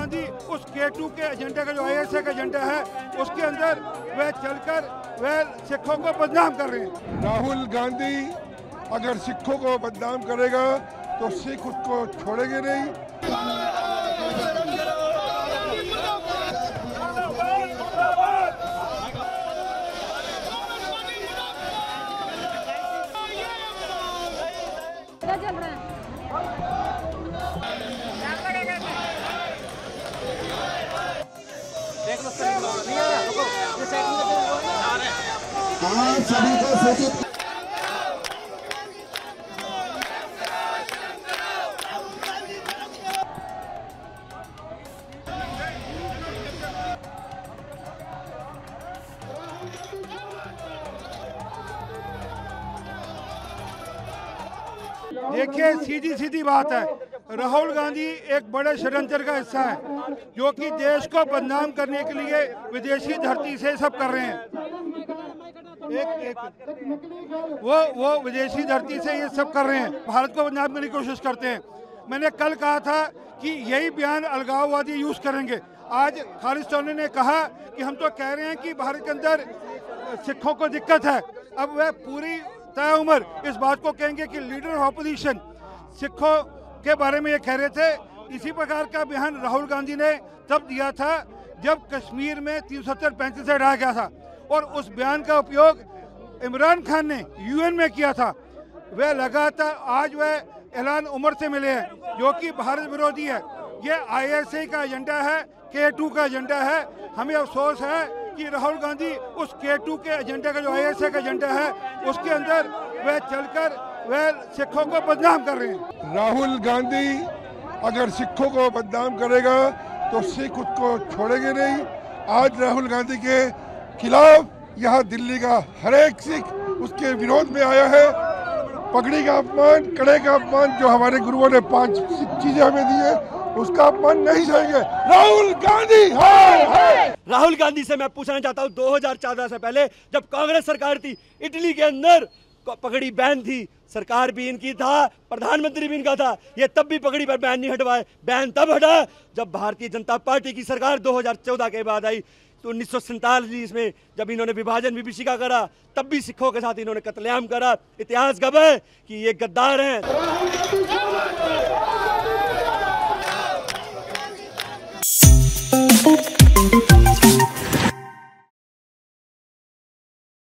To के एजेंडे का जो आई एस का एजेंडा है उसके अंदर वह चलकर वह सिखों को बदनाम कर रहे हैं। राहुल गांधी अगर सिखों को बदनाम करेगा तो सिख उसको छोड़ेंगे नहीं। चल रहा है आप सभी को सूचित देखिए, सीधी सीधी बात है। राहुल गांधी एक बड़े षडयंत्र का हिस्सा है, जो कि देश को बदनाम करने के लिए विदेशी धरती से सब कर रहे हैं। एक एक वो वो विदेशी धरती से ये सब कर रहे हैं। भारत को बदनाम करने की कोशिश करते हैं। मैंने कल कहा था कि यही बयान अलगाववादी यूज़ करेंगे। आज खालिस्तानी ने कहा कि हम तो कह रहे हैं कि भारत के अंदर सिखों को दिक्कत है। अब वह पूरी तय उम्र इस बात को कहेंगे कि लीडर ऑफ़ अपोजिशन सिखों के बारे में ये कह रहे थे। इसी प्रकार का बयान राहुल गांधी ने तब दिया था जब कश्मीर में तीन सौ सत्तर पैंतीस से हटाया गया था। और उस बयान का उपयोग इमरान खान ने यूएन में किया था। वह लगातार आज वह ऐलान उम्र से मिले हैं, जो कि भारत विरोधी है। ये आईएसए का एजेंडा है के टू का एजेंडा है। हमें अफसोस है कि राहुल गांधी उस के टू के एजेंडा का, जो आईएसए का एजेंडा है, उसके अंदर वह चलकर वह सिखों को बदनाम कर रहे हैं। राहुल गांधी अगर सिखों को बदनाम करेगा तो सिख उसको छोड़ेंगे नहीं। आज राहुल गांधी के खिलाफ यहाँ दिल्ली का हर एक सिख उसके विरोध में आया है। पगड़ी का अपमान, कड़े का अपमान जो हमारे गुरुओं ने पाँच चीज़ें हमें दी है, उसका अपमान नहीं सहेंगे राहुल गांधी, हाय हाय। राहुल गांधी से मैं पूछना चाहता हूँ 2014 से पहले जब कांग्रेस सरकार थी, इटली के अंदर पगड़ी बैन थी। सरकार भी इनकी था, प्रधानमंत्री भी इनका था। ये तब भी पगड़ी पर बैन नहीं हटवाए। बैन तब हटा जब भारतीय जनता पार्टी की सरकार 2014 के बाद आई। तो उन्नीस में जब इन्होंने विभाजन विभीषिका करा, तब भी सिखों के साथ इन्होंने कतलेआम करा। इतिहास गब है कि ये गद्दार हैं।